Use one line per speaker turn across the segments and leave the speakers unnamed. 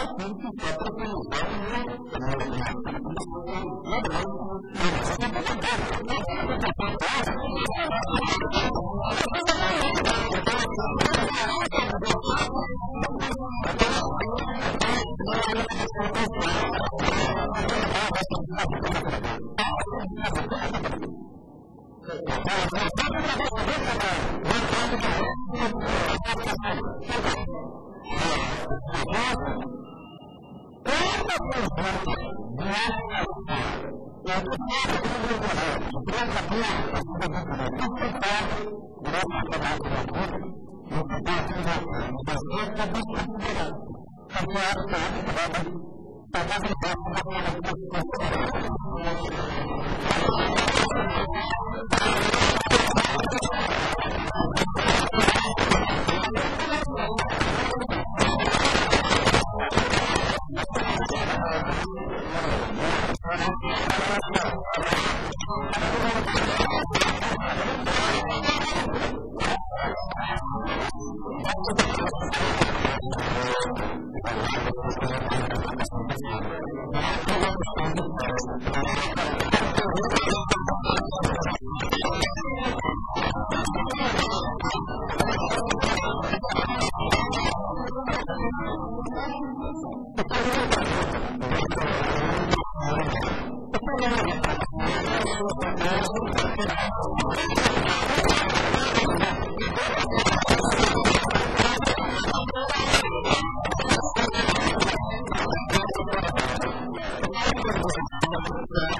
I think the property is that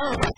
Oh,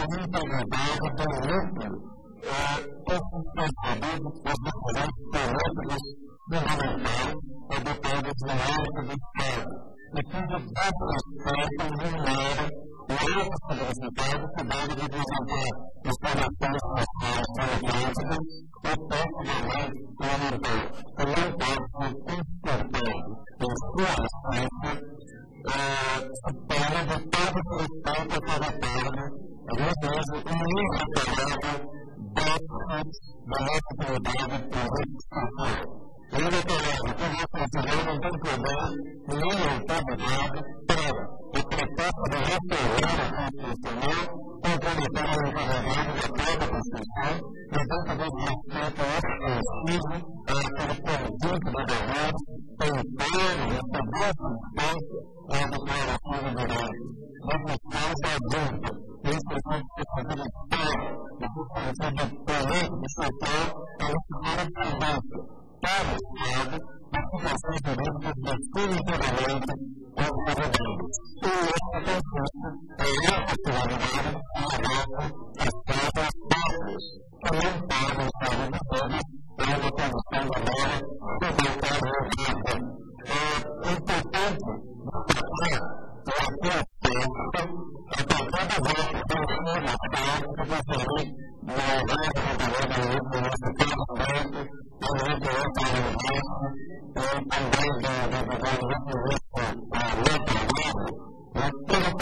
por integridade tão amplo conceituado os diferentes parâmetros fundamentais obtidos no âmbito do Estado e cujo próprio Estado numera o alto significado que deve representar os relações sociais democráticas, o texto da lei elementar também pode ser transportado em sua essência, supera de todo o que para realiza uma inacabada déficit da nossa qualidade política. Ainda falando que nós continuamos não poder processo de restaurar a Constituição, complementar o encarregado da própria Constituição, e dentro do respeito extensivo àquele conjunto de deveres, pensando nessa boa substância a declaração de direitos. que es importante saber estar, es importante poder disfrutar a los abundancia, para estar situações jurídicas bastante relevantes para os brasileiros. E essa conquista é a oportunidade que merece as próprias partes, que não podem estar lutando pela condição agora do Terima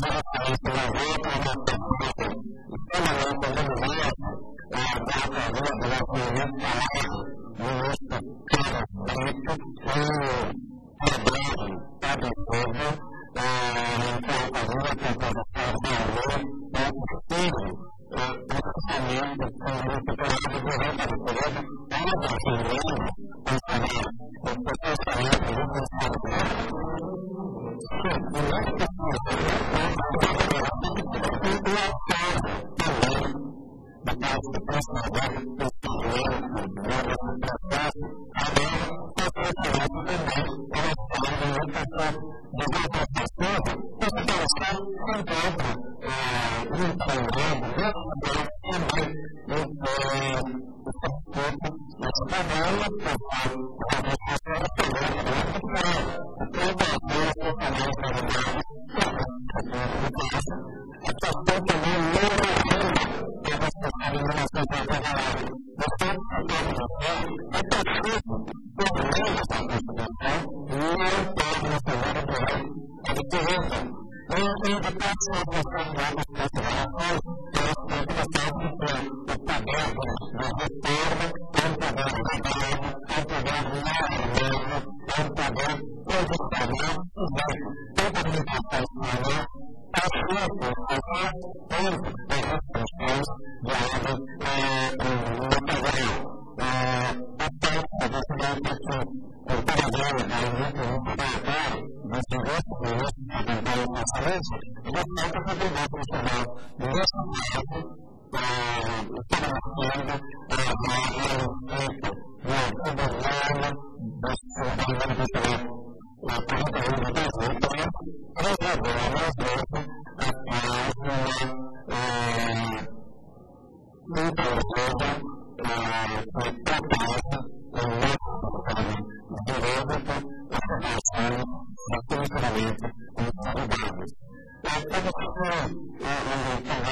kasih. not far from the because the personal right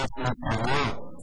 Gracias.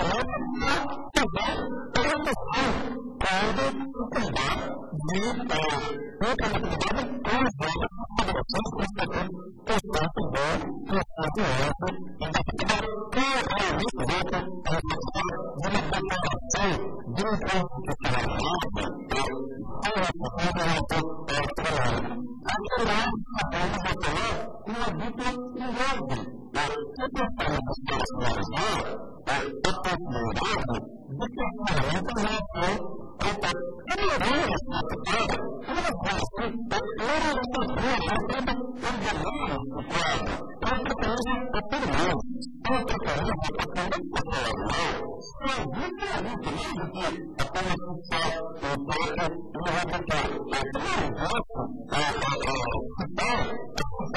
kewajiban yang wajib dan itu sangat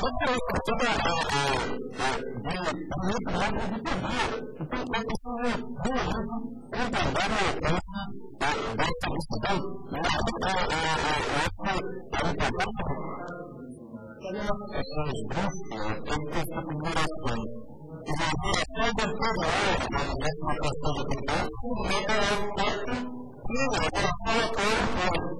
Aparte de acostumbra a vivir con algo de perdido, então é possível realmente entender a diferença da estabilidade na época da importância Olha as pessoas bruscas, tem que ter comemorações. E a geração da toda hora, na décima questão de tempo, é o fato que a geração é o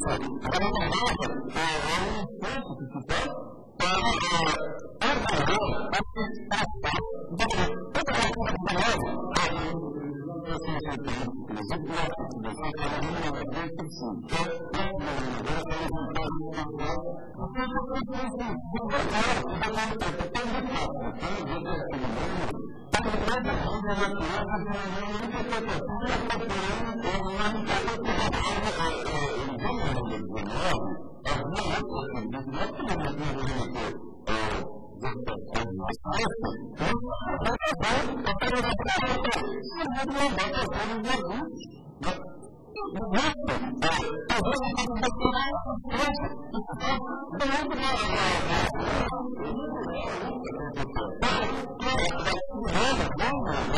i don't you.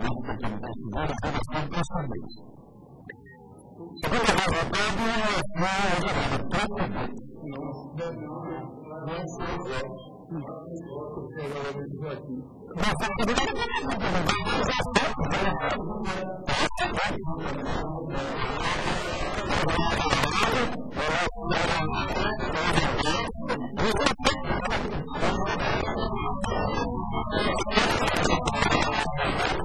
dice que investigar las cosas grandes. Según la radio, no es la verdad.
No, no, no, no, no,
no,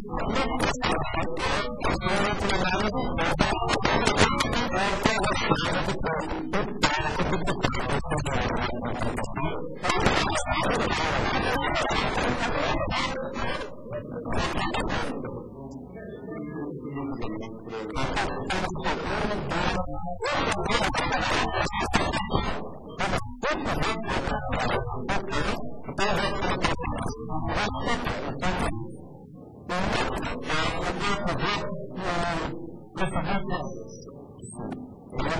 I'm